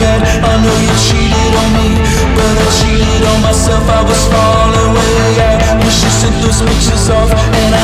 bed I know you cheated on me But I cheated on myself, I was falling away. I wish you sent those pictures off and I